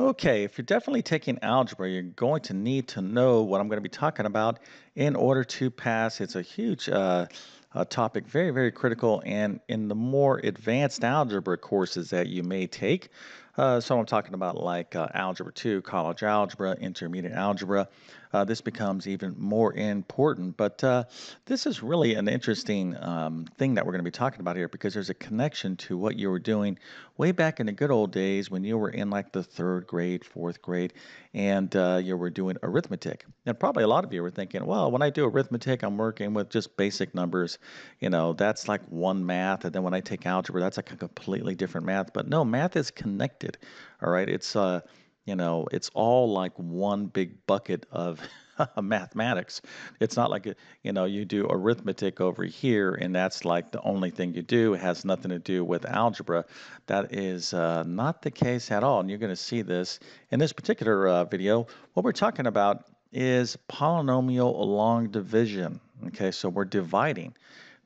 Okay, if you're definitely taking algebra, you're going to need to know what I'm going to be talking about in order to pass. It's a huge uh, uh, topic, very, very critical, and in the more advanced algebra courses that you may take. Uh, so I'm talking about like uh, Algebra 2, College Algebra, Intermediate Algebra. Uh, this becomes even more important. But uh, this is really an interesting um, thing that we're going to be talking about here because there's a connection to what you were doing way back in the good old days when you were in like the third grade, fourth grade, and uh, you were doing arithmetic. And probably a lot of you were thinking, well, when I do arithmetic, I'm working with just basic numbers. You know, that's like one math. And then when I take algebra, that's like a completely different math. But no, math is connected. All right. It's, uh, you know, it's all like one big bucket of mathematics. It's not like, you know, you do arithmetic over here and that's like the only thing you do. It has nothing to do with algebra. That is uh, not the case at all. And you're going to see this in this particular uh, video. What we're talking about is polynomial long division. Okay, so we're dividing.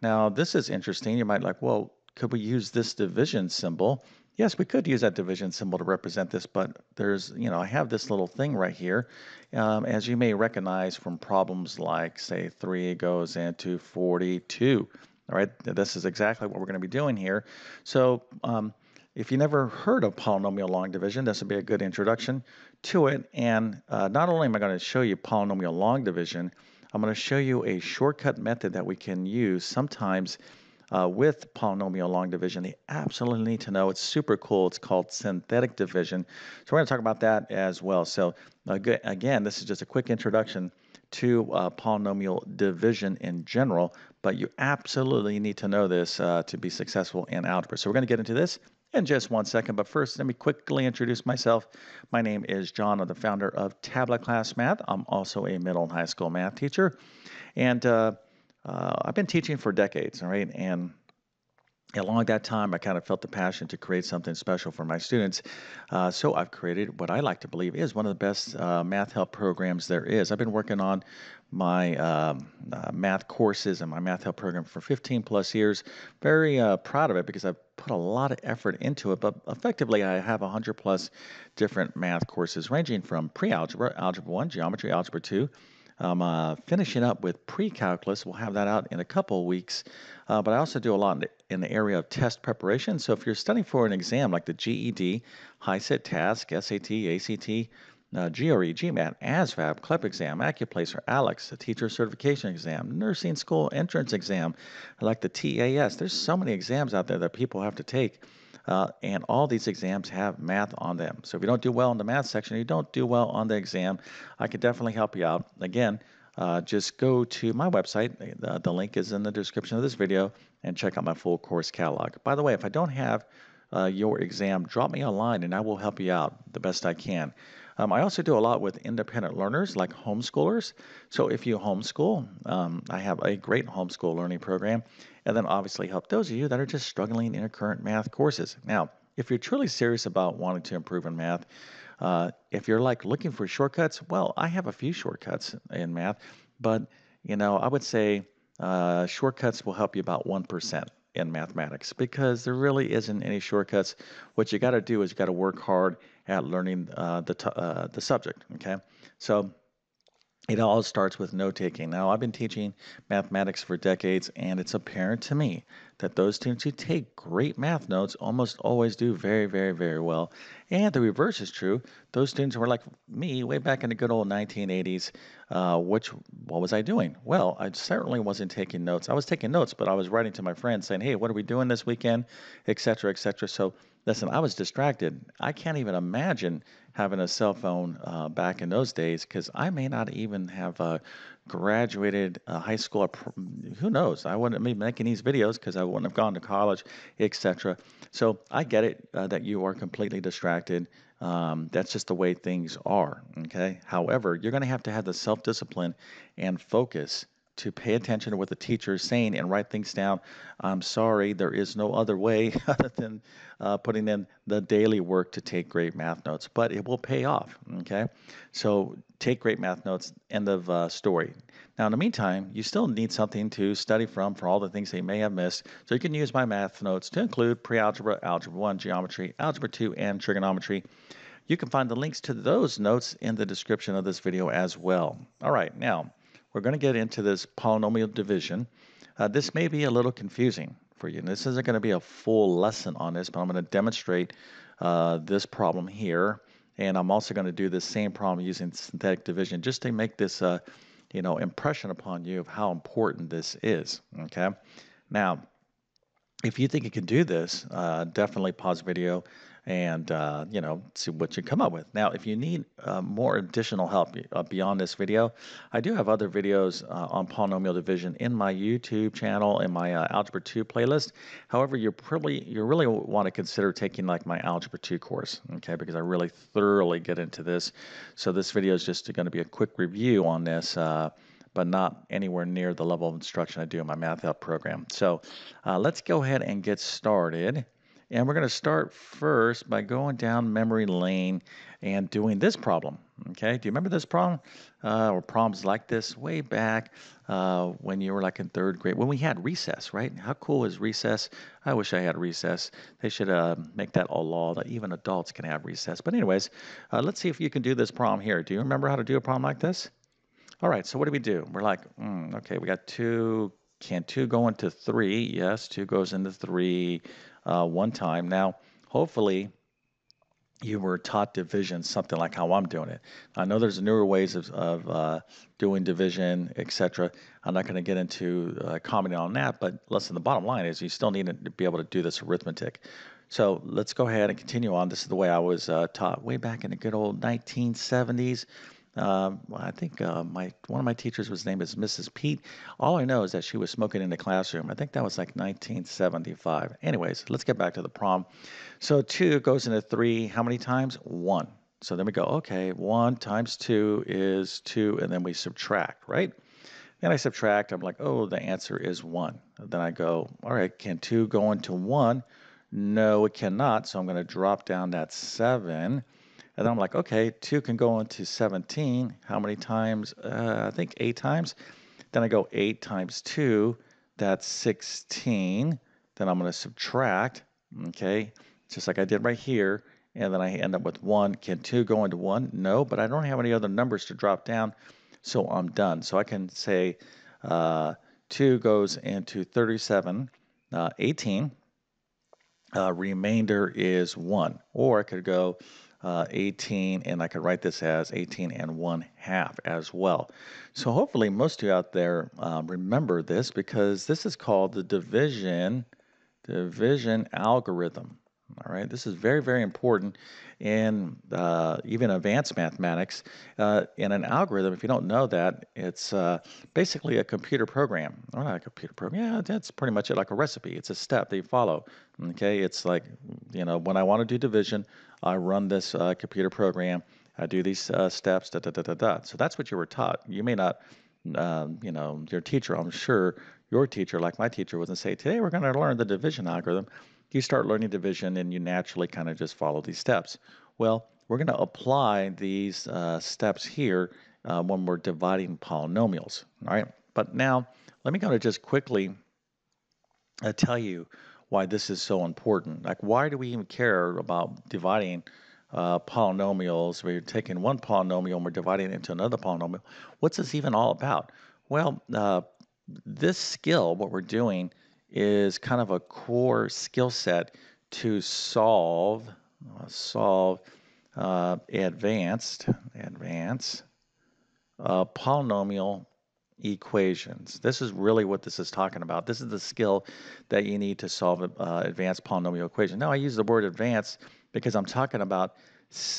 Now, this is interesting. You might like, well, could we use this division symbol? Yes, we could use that division symbol to represent this, but there's, you know, I have this little thing right here. Um, as you may recognize from problems like, say, 3 goes into 42. All right, this is exactly what we're going to be doing here. So um, if you never heard of polynomial long division, this would be a good introduction to it. And uh, not only am I going to show you polynomial long division, I'm going to show you a shortcut method that we can use sometimes uh, with polynomial long division. They absolutely need to know. It's super cool. It's called synthetic division. So we're going to talk about that as well. So again, this is just a quick introduction to uh, polynomial division in general, but you absolutely need to know this uh, to be successful in algebra. So we're going to get into this in just one second, but first let me quickly introduce myself. My name is John. I'm the founder of TabletClass Math. I'm also a middle and high school math teacher, and uh, uh, I've been teaching for decades, all right, and along that time, I kind of felt the passion to create something special for my students. Uh, so I've created what I like to believe is one of the best uh, math help programs there is. I've been working on my um, uh, math courses and my math help program for 15 plus years. Very uh, proud of it because I've put a lot of effort into it. But effectively, I have 100 plus different math courses ranging from pre algebra, algebra 1, geometry, algebra 2 I'm uh, finishing up with pre-calculus. We'll have that out in a couple weeks. Uh, but I also do a lot in the, in the, area of test preparation. So if you're studying for an exam like the GED, HiSET TASC, SAT, ACT, uh, GRE, GMAT, ASVAB, CLEP exam, AccuPlacer, ALEKS, the teacher certification exam, nursing school entrance exam, like the TEAS. There's so many exams out there that people have to take. Uh, and all these exams have math on them. So if you don't do well in the math section, you don't do well on the exam, I can definitely help you out. Again, uh, just go to my website. The, the, link is in the description of this video and check out my full course catalog. By the way, if I don't have uh, your exam, drop me a line and I will help you out the best I can. Um, I also do a lot with independent learners like homeschoolers. So if you homeschool, um, I have a great homeschool learning program and then obviously help those of you that are just struggling in your current math courses. Now, if you're truly serious about wanting to improve in math, uh, if you're like looking for shortcuts, well, I have a few shortcuts in math, but you know, I would say uh, shortcuts will help you about 1% in mathematics because there really isn't any shortcuts. What you got to do is you got to work hard at learning uh, the, uh, the subject, okay? So it all starts with note taking. Now, I've been teaching mathematics for decades, and it's apparent to me that those students who take great math notes almost always do very, very, very well. And the reverse is true. Those students were like me way back in the good old 1980s, uh, which what was I doing? Well, I certainly wasn't taking notes. I was taking notes, but I was writing to my friends saying, "Hey, what are we doing this weekend?" etc., etc. So listen, I was distracted. I can't even imagine having a cell phone uh, back in those days because I may not even have uh, graduated uh, high school. Who knows? I wouldn't be making these videos because I wouldn't have gone to college, etc. So I get it uh, that you are completely distracted. Um, that's just the way things are. Okay. However, you're going to have to have the self discipline and focus to pay attention to what the teacher is saying and write things down. I'm sorry, there is no other way other than uh, putting in the daily work to take great math notes, but it will pay off. Okay, so take great math notes. End of uh, story. Now, in the meantime, you still need something to study from for all the things you may have missed. So you can use my math notes to include pre-algebra, algebra 1, geometry, algebra 2, and trigonometry. You can find the links to those notes in the description of this video as well. All right, now we're going to get into this polynomial division. Uh, this may be a little confusing for you. This isn't going to be a full lesson on this, but I'm going to demonstrate uh, this problem here. And I'm also going to do the same problem using synthetic division just to make this, uh, you know, impression upon you of how important this is. Okay. Now, if you think you can do this, uh, definitely pause video and uh, you know see what you come up with. Now, if you need uh, more additional help uh, beyond this video, I do have other videos uh, on polynomial division in my YouTube channel in my uh, Algebra 2 playlist. However, you probably you really want to consider taking like my Algebra 2 course, okay? Because I really thoroughly get into this. So this video is just going to be a quick review on this uh, but not anywhere near the level of instruction I do in my Math Help program. So uh, let's go ahead and get started. And we're going to start first by going down memory lane and doing this problem. Okay, do you remember this problem uh, or problems like this way back uh, when you were like in third grade when we had recess, right? How cool is recess? I wish I had recess. They should uh, make that a law that even adults can have recess. But anyways, uh, let's see if you can do this problem here. Do you remember how to do a problem like this? All right, so what do we do? We're like, mm, okay, we got two. Can two go into three? Yes, two goes into three uh, one time. Now, hopefully, you were taught division something like how I'm doing it. I know there's newer ways of, of uh, doing division, etc. I'm not going to get into uh, commenting on that, but listen, the bottom line is you still need to be able to do this arithmetic. So let's go ahead and continue on. This is the way I was uh, taught way back in the good old 1970s. Um, I think uh, my one of my teachers was named as Mrs. Pete. All I know is that she was smoking in the classroom. I think that was like 1975. Anyways, let's get back to the problem. So two goes into three. How many times? One. So then we go, okay, one times two is two, and then we subtract, right? Then I subtract. I'm like, oh, the answer is one. then I go, all right, can two go into one? No, it cannot. So I'm going to drop down that seven. And I'm like, okay, 2 can go into 17. How many times? Uh, I think 8 times. Then I go 8 times 2. That's 16. Then I'm going to subtract, okay, just like I did right here. And then I end up with 1. Can 2 go into 1? No, but I don't have any other numbers to drop down, so I'm done. So I can say uh, 2 goes into 37, uh, 18. Uh, remainder is 1. Or I could go uh, 18, and I could write this as 18 and 1 half as well. So hopefully most of you out there um, remember this because this is called the division, division algorithm. All right, this is very, very important in uh, even advanced mathematics. Uh, in an algorithm, if you don't know that, it's uh, basically a computer program. Or not a computer program, yeah, that's pretty much it, like a recipe. It's a step that you follow. Okay, it's like, you know, when I want to do division, I run this uh, computer program, I do these uh, steps, da, da, da, da, da. So that's what you were taught. You may not, um, you know, your teacher, I'm sure your teacher, like my teacher, wasn't say, today we're going to learn the division algorithm you start learning division and you naturally kind of just follow these steps. Well, we're going to apply these uh, steps here uh, when we're dividing polynomials, all right? But now, let me kind of just quickly uh, tell you why this is so important. Like, why do we even care about dividing uh, polynomials? We're taking one polynomial and we're dividing it into another polynomial. What's this even all about? Well, uh, this skill, what we're doing, is kind of a core skill set to solve uh, solve uh, advanced advanced uh, polynomial equations. This is really what this is talking about. This is the skill that you need to solve uh, advanced polynomial equation. Now I use the word advanced because I'm talking about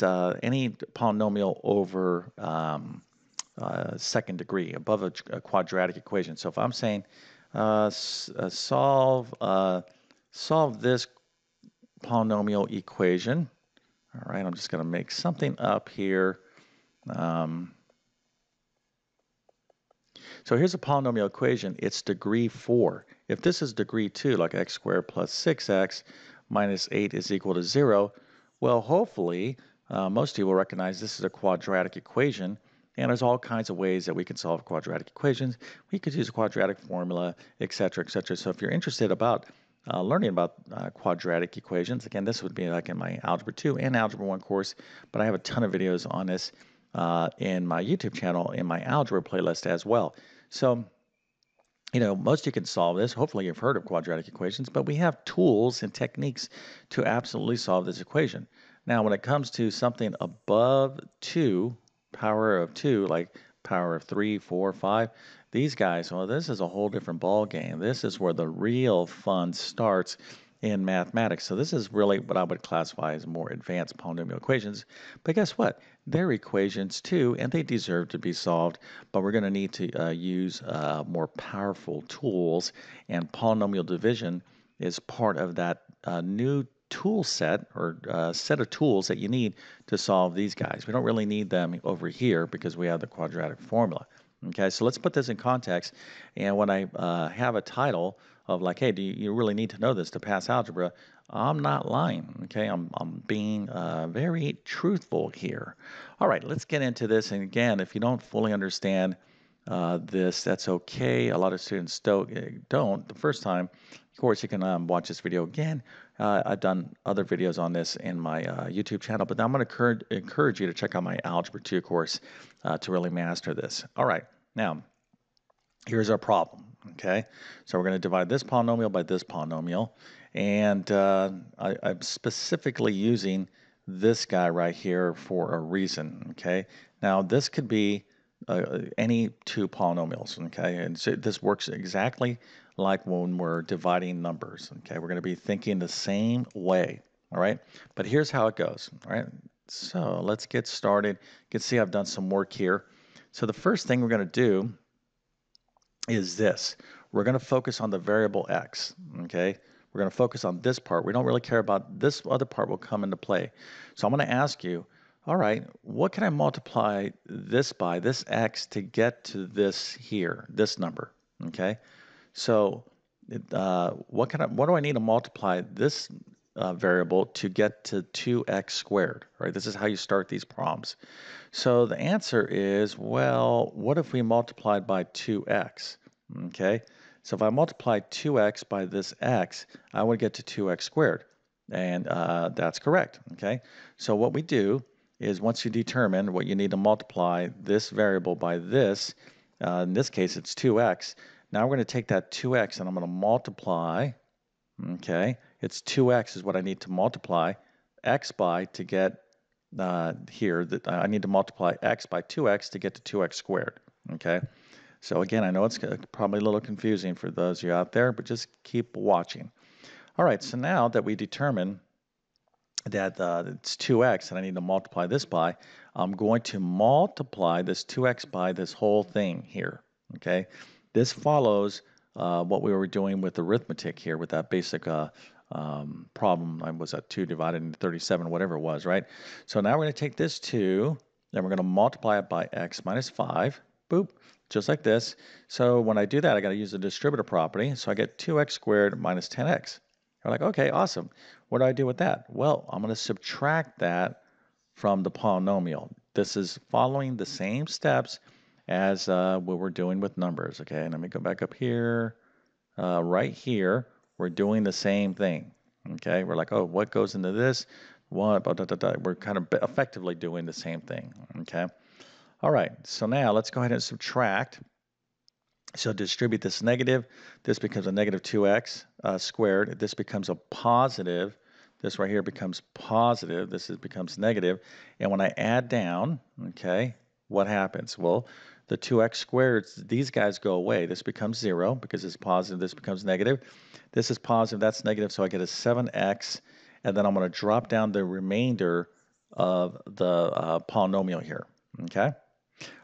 uh, any polynomial over um, uh, second degree, above a, a quadratic equation. So if I'm saying uh, uh, solve, uh, solve this polynomial equation. All right, I'm just going to make something up here. Um, so here's a polynomial equation. It's degree 4. If this is degree 2, like x squared plus 6x minus 8 is equal to 0, well, hopefully, uh, most people recognize this is a quadratic equation. And there's all kinds of ways that we can solve quadratic equations. We could use a quadratic formula, etc., etc. So if you're interested about uh, learning about uh, quadratic equations. Again, this would be like in my Algebra 2 and Algebra 1 course, but I have a ton of videos on this uh, in my YouTube channel in my algebra playlist as well. So, you know, most you can solve this. Hopefully, you've heard of quadratic equations, but we have tools and techniques to absolutely solve this equation. Now, when it comes to something above 2, power of 2, like power of 3, 4, 5, these guys, well, this is a whole different ball game. This is where the real fun starts in mathematics. So this is really what I would classify as more advanced polynomial equations. But guess what? They're equations too, and they deserve to be solved. But we're going to need to uh, use uh, more powerful tools, and polynomial division is part of that uh, new tool set or uh, set of tools that you need to solve these guys. We don't really need them over here because we have the quadratic formula. Okay, so let's put this in context. And when I uh, have a title, of like, hey, do you, you really need to know this to pass algebra? I'm not lying. Okay, I'm, I'm being uh, very truthful here. All right, let's get into this. And again, if you don't fully understand uh, this, that's okay. A lot of students don't. Eh. The first time, of course, you can um, watch this video again. Uh, I've done other videos on this in my uh, YouTube channel, but now I'm going to encourage you to check out my Algebra 2 course uh, to really master this. All right, now here's our problem. Okay, so we're going to divide this polynomial by this polynomial. And uh, I, I'm specifically using this guy right here for a reason. Okay, now this could be uh, any two polynomials. Okay, and so this works exactly like when we're dividing numbers. Okay, we're going to be thinking the same way. All right, but here's how it goes. All right, so let's get started. You can see I've done some work here. So the first thing we're going to do is this. We're going to focus on the variable x, okay? We're going to focus on this part. We don't really care about this other part will come into play. So I'm going to ask you, all right, what can I multiply this by, this x, to get to this here, this number, okay? So uh, what, can I, what do I need to multiply this uh, variable to get to 2x squared, right? This is how you start these problems. So the answer is, well, what if we multiplied by 2x, okay? So if I multiply 2x by this x, I would get to 2x squared. And uh, that's correct, okay? So what we do is once you determine what you need to multiply this variable by this, uh, in this case it's 2x, now we're going to take that 2x and I'm going to multiply, okay, it's 2x is what I need to multiply x by to get uh, here. That I need to multiply x by 2x to get to 2x squared. Okay. So again, I know it's probably a little confusing for those of you out there, but just keep watching. All right, so now that we determine that uh, it's 2x and I need to multiply this by, I'm going to multiply this 2x by this whole thing here, okay? This follows uh, what we were doing with arithmetic here with that basic uh, um, problem. I was at 2 divided into 37, whatever it was, right? So now we're going to take this 2, then we're going to multiply it by x minus 5, boop, just like this. So when I do that, I got to use the distributive property. So I get 2x squared minus 10x. You're like, okay, awesome. What do I do with that? Well, I'm going to subtract that from the polynomial. This is following the same steps as uh, what we're doing with numbers. Okay, let me go back up here. Uh, right here, we're doing the same thing. Okay, we're like, oh, what goes into this? What? We're kind of effectively doing the same thing. Okay, all right. So now let's go ahead and subtract. So distribute this negative. This becomes a negative 2x uh, squared. This becomes a positive. This right here becomes positive. This is, becomes negative. And when I add down, okay, what happens? Well, the 2x squared, these guys go away. This becomes 0 because it's positive. This becomes negative. This is positive. That's negative. So I get a 7x. And then I'm going to drop down the remainder of the uh, polynomial here. Okay?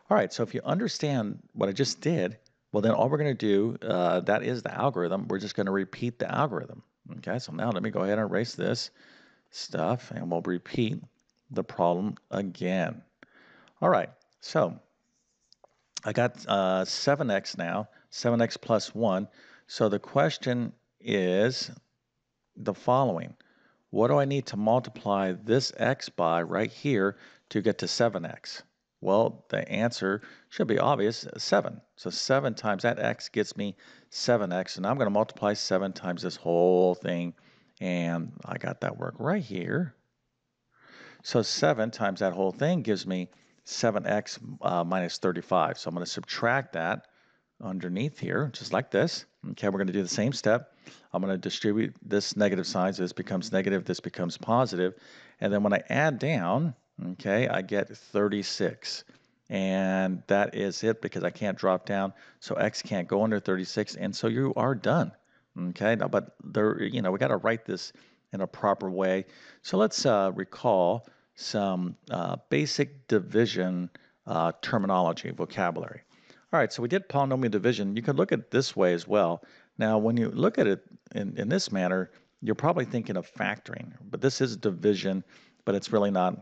All right. So if you understand what I just did, well, then all we're going to do, uh, that is the algorithm. We're just going to repeat the algorithm. Okay? So now let me go ahead and erase this stuff. And we'll repeat the problem again. All right. So I got uh, 7x now, 7x plus 1. So the question is the following. What do I need to multiply this x by right here to get to 7x? Well, the answer should be obvious, 7. So 7 times that x gets me 7x, and I'm going to multiply 7 times this whole thing, and I got that work right here. So 7 times that whole thing gives me 7x uh, minus 35. So I'm going to subtract that underneath here, just like this. Okay, we're going to do the same step. I'm going to distribute this negative sign, so this becomes negative, this becomes positive. And then when I add down, okay, I get 36. And that is it because I can't drop down, so x can't go under 36, and so you are done. Okay, now, but there, you know, we got to write this in a proper way. So let's uh, recall some uh, basic division uh, terminology, vocabulary. All right, so we did polynomial division. You could look at this way as well. Now, when you look at it in, in this manner, you're probably thinking of factoring, but this is division, but it's really not,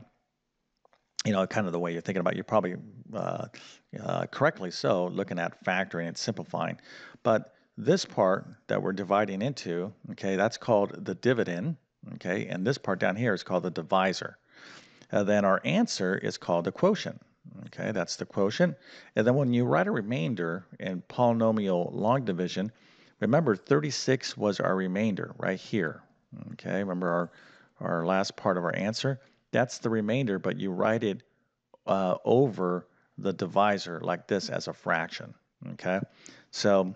you know, kind of the way you're thinking about it. You're probably uh, uh, correctly so looking at factoring and simplifying. But this part that we're dividing into, okay, that's called the dividend, okay, and this part down here is called the divisor. Uh, then our answer is called the quotient. Okay, that's the quotient. And then when you write a remainder in polynomial long division, remember 36 was our remainder right here. Okay, remember our, our last part of our answer? That's the remainder, but you write it uh, over the divisor like this as a fraction. Okay, so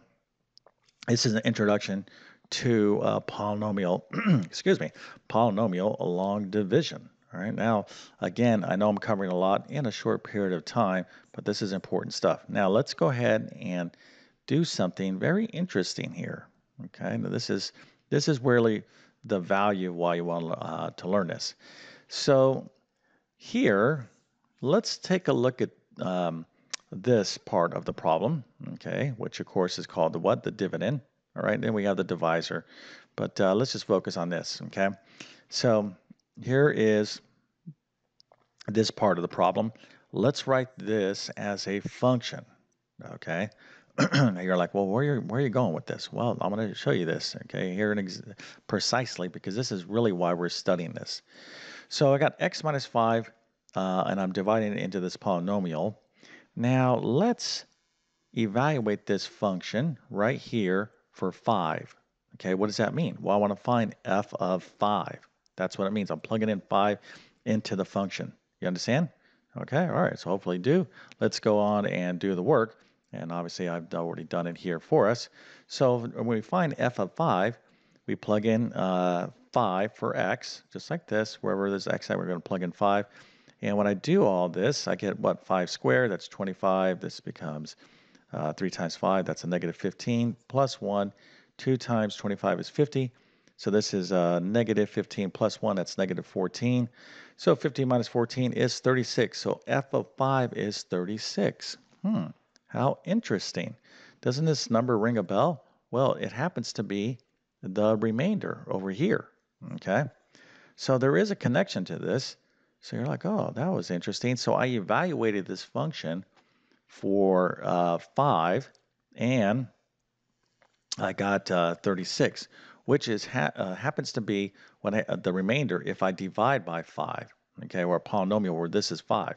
this is an introduction to uh, polynomial, excuse me, polynomial long division. All right, now, again, I know I'm covering a lot in a short period of time, but this is important stuff. Now, let's go ahead and do something very interesting here. Okay, now this is this is really the value why you want uh, to learn this. So here, let's take a look at um, this part of the problem, okay, which of course is called the what? The dividend. All right, then we have the divisor, but uh, let's just focus on this, okay? So here is this part of the problem. Let's write this as a function, okay? Now you're like, well, where are you, where are you going with this? Well, I'm going to show you this, okay, here precisely because this is really why we're studying this. So I got x minus 5, uh, and I'm dividing it into this polynomial. Now let's evaluate this function right here for 5. Okay, what does that mean? Well, I want to find f of 5. That's what it means. I'm plugging in 5 into the function. You understand? Okay, all right, so hopefully do. Let's go on and do the work. And obviously I've already done it here for us. So when we find f of 5, we plug in uh, 5 for x, just like this. Wherever there's x we're going to plug in 5. And when I do all this, I get what? 5 squared, that's 25. This becomes uh, 3 times 5, that's a negative 15, plus 1. 2 times 25 is 50. So this is uh, negative 15 plus 1, that's negative 14. So 15 minus 14 is 36. So f of 5 is 36. Hmm, how interesting. Doesn't this number ring a bell? Well, it happens to be the remainder over here, okay? So there is a connection to this. So you're like, oh, that was interesting. So I evaluated this function for uh, 5, and I got uh, 36 which is ha uh, happens to be when I, uh, the remainder if I divide by 5, okay, or a polynomial where this is 5,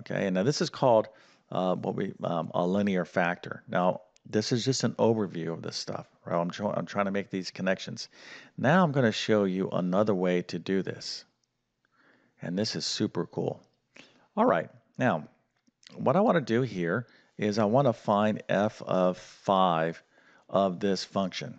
okay, and now this is called uh, what we um, a linear factor. Now, this is just an overview of this stuff, right? I'm, tr I'm trying to make these connections. Now I'm going to show you another way to do this, and this is super cool. All right, now, what I want to do here is I want to find f of 5 of this function.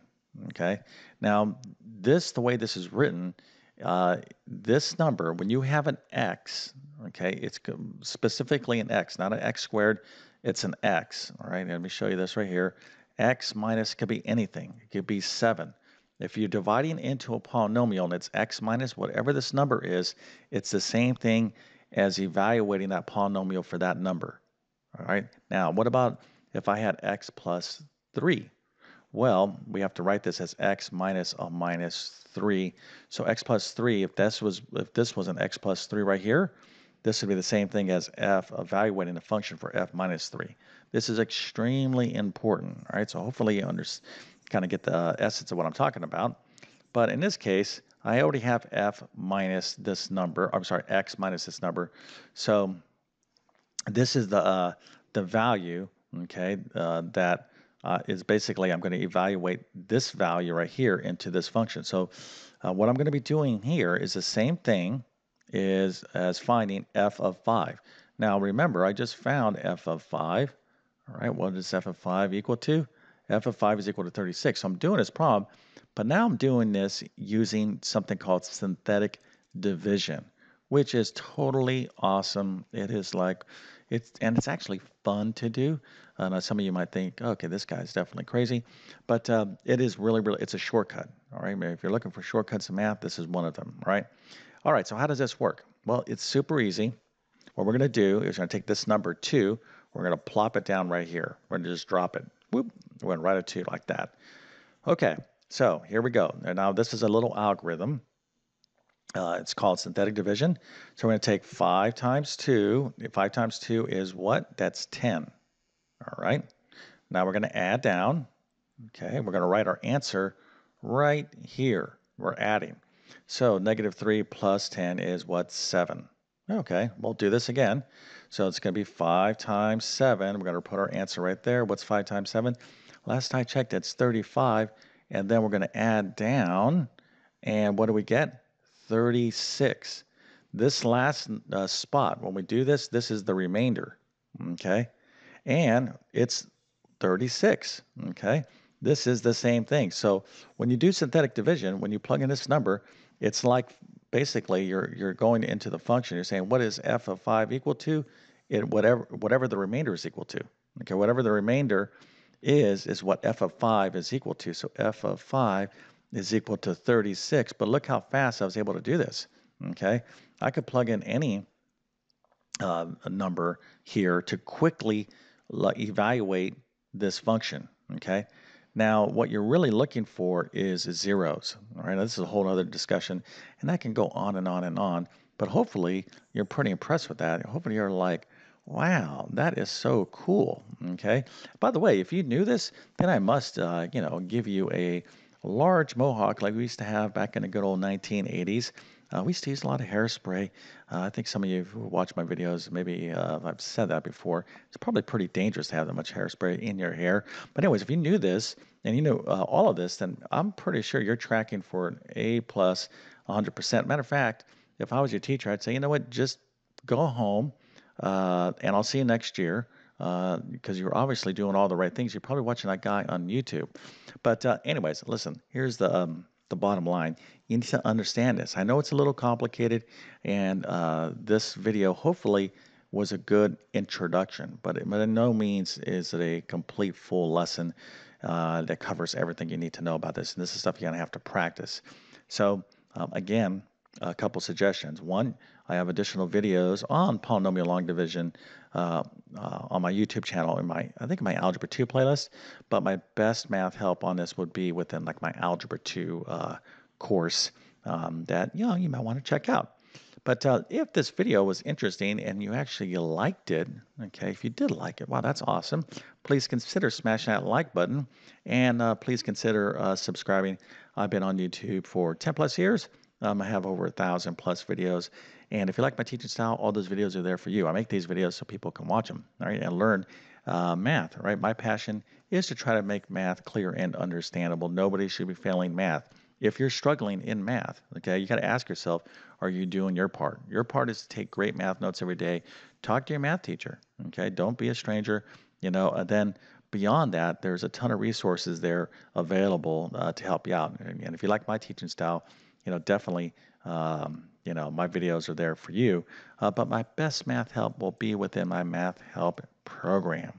Okay. Now, this, the way this is written, uh, this number, when you have an x, okay, it's specifically an x, not an x squared, it's an x. All right. Let me show you this right here. x minus could be anything. It could be 7. If you're dividing into a polynomial and it's x minus whatever this number is, it's the same thing as evaluating that polynomial for that number. All right. Now, what about if I had x plus 3? Well, we have to write this as x minus a minus 3. So x plus 3, if this was if this was an x plus 3 right here, this would be the same thing as f evaluating the function for f minus 3. This is extremely important, all right? So hopefully you kind of get the essence of what I'm talking about. But in this case, I already have f minus this number, I'm sorry, x minus this number. So this is the uh, the value, okay, uh, that uh, is basically I'm going to evaluate this value right here into this function. So uh, what I'm going to be doing here is the same thing is as finding f of 5. Now remember, I just found f of 5. All right, what is f of 5 equal to? f of 5 is equal to 36. So I'm doing this problem, but now I'm doing this using something called synthetic division, which is totally awesome. It is like, it's and it's actually fun to do. Uh, now some of you might think, okay, this guy's definitely crazy, but um, it is really, really, it's a shortcut. All right, if you're looking for shortcuts in math, this is one of them, right? All right, so how does this work? Well, it's super easy. What we're going to do is we're going to take this number 2, we're going to plop it down right here. We're going to just drop it. Whoop, we're going to write a 2 like that. Okay, so here we go. Now this is a little algorithm. Uh, it's called synthetic division. So we're going to take 5 times 2. 5 times 2 is what? That's 10. All right. Now we're going to add down. Okay, we're going to write our answer right here. We're adding. So negative 3 plus 10 is what? 7. Okay, we'll do this again. So it's going to be 5 times 7. We're going to put our answer right there. What's 5 times 7? Last I checked, it's 35. And then we're going to add down. And what do we get? 36. This last uh, spot, when we do this, this is the remainder. Okay, and it's 36. Okay, this is the same thing. So when you do synthetic division, when you plug in this number, it's like basically you're you're going into the function. You're saying what is f of 5 equal to? It whatever whatever the remainder is equal to. Okay, whatever the remainder is is what f of 5 is equal to. So f of 5 is equal to 36. But look how fast I was able to do this. Okay, I could plug in any uh, number here to quickly evaluate this function. Okay, now what you're really looking for is zeros. All right, this is a whole other discussion, and that can go on and on and on. But hopefully you're pretty impressed with that. Hopefully you're like, Wow, that is so cool. Okay. By the way, if you knew this, then I must, uh, you know, give you a large mohawk like we used to have back in the good old 1980s. Uh, we used to use a lot of hairspray. Uh, I think some of you who watch my videos, maybe uh, I've said that before. It's probably pretty dangerous to have that much hairspray in your hair. But anyways, if you knew this and you know uh, all of this, then I'm pretty sure you're tracking for an A plus 100%. Matter of fact, if I was your teacher, I'd say, you know what, just go home uh, and I'll see you next year because uh, you're obviously doing all the right things. You're probably watching that guy on YouTube. But uh, anyways, listen. Here's the um, the bottom line. You need to understand this. I know it's a little complicated, and uh, this video hopefully was a good introduction, but it by no means is it a complete full lesson uh, that covers everything you need to know about this. And this is stuff you're gonna have to practice. So um, again, a couple suggestions. One, I have additional videos on polynomial long division uh, uh, on my YouTube channel in my I think my Algebra 2 playlist. But my best math help on this would be within like my Algebra 2 uh, course um, that you know you might want to check out. But uh, if this video was interesting and you actually liked it, okay, if you did like it, wow, that's awesome. Please consider smashing that like button and uh, please consider subscribing. I've been on YouTube for 10 plus years. Um, I have over a thousand plus videos. And if you like my teaching style, all those videos are there for you. I make these videos so people can watch them, all right, and learn uh, math, right? My passion is to try to make math clear and understandable. Nobody should be failing math. If you're struggling in math, okay, you got to ask yourself, are you doing your part? Your part is to take great math notes every day. Talk to your math teacher, okay? Don't be a stranger, you know, and then beyond that, there's a ton of resources there available uh, to help you out. And if you like my teaching style, you know, definitely, um, you know, my videos are there for you. Uh, but my best math help will be within my math help program.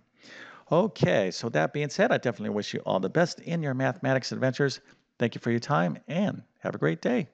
Okay, so that being said, I definitely wish you all the best in your mathematics adventures. Thank you for your time and have a great day.